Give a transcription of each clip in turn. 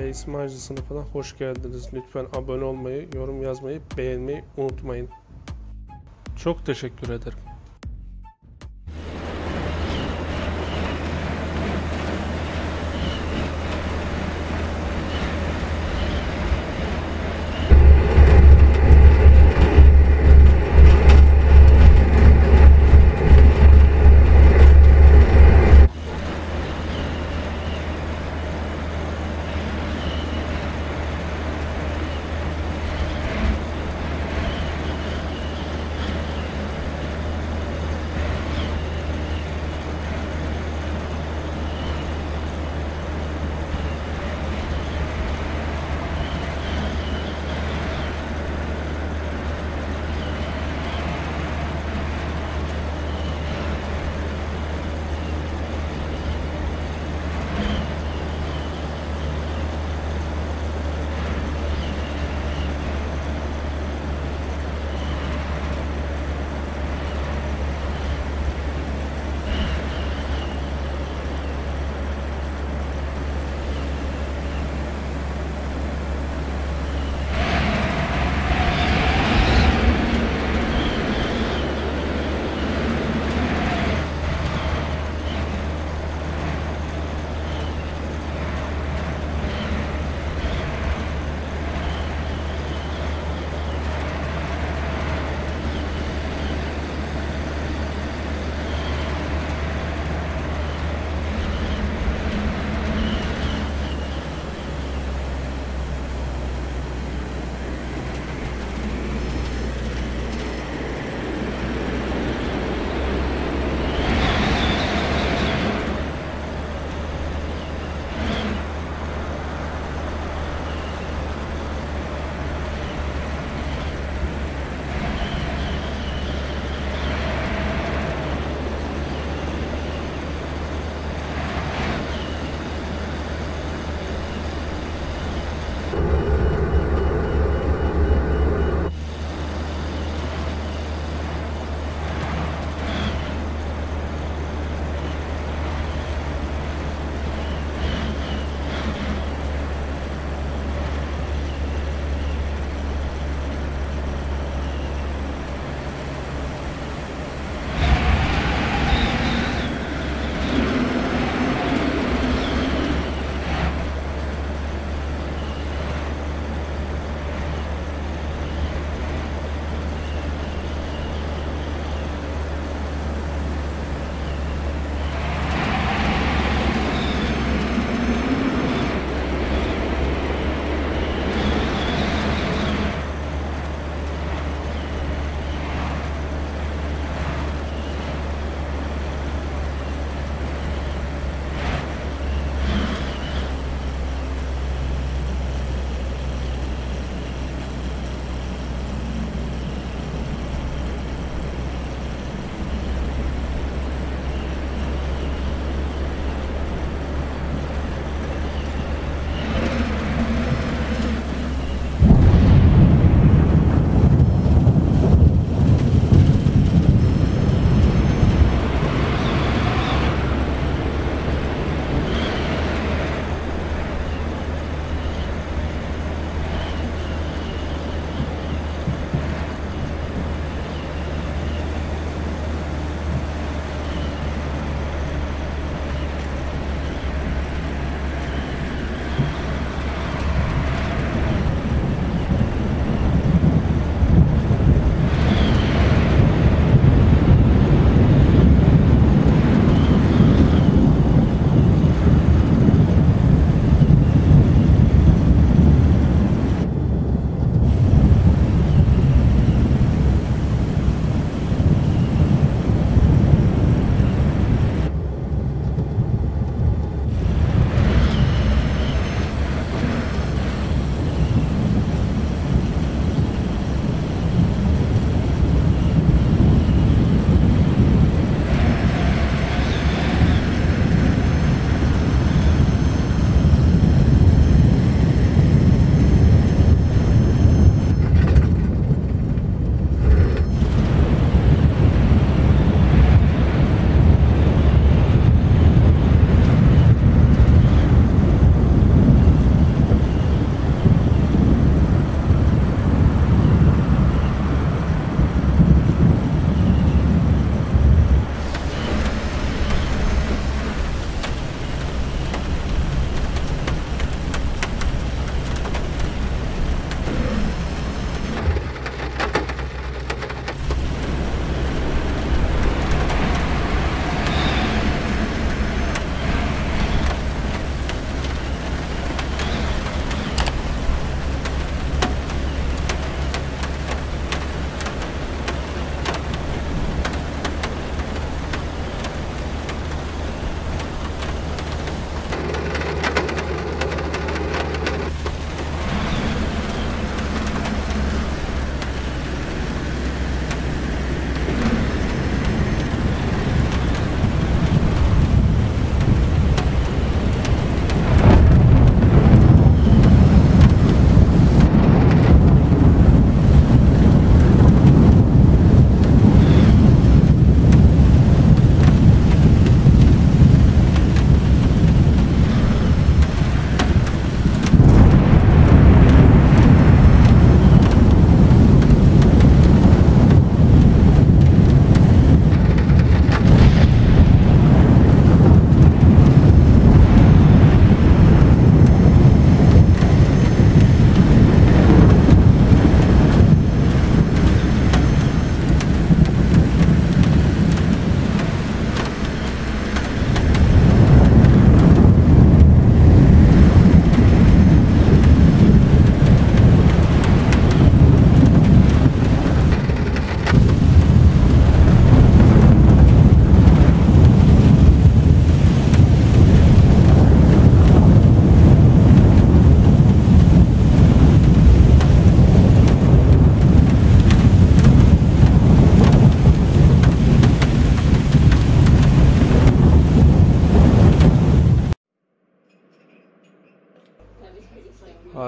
ve İsmail sınıfına hoş geldiniz. Lütfen abone olmayı, yorum yazmayı, beğenmeyi unutmayın. Çok teşekkür ederim.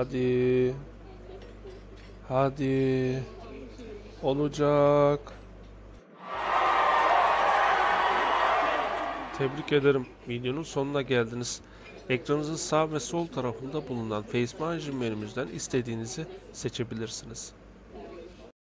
Hadi. Hadi. Olacak. Tebrik ederim. Videonun sonuna geldiniz. Ekranınızın sağ ve sol tarafında bulunan Face Manager menümüzden istediğinizi seçebilirsiniz.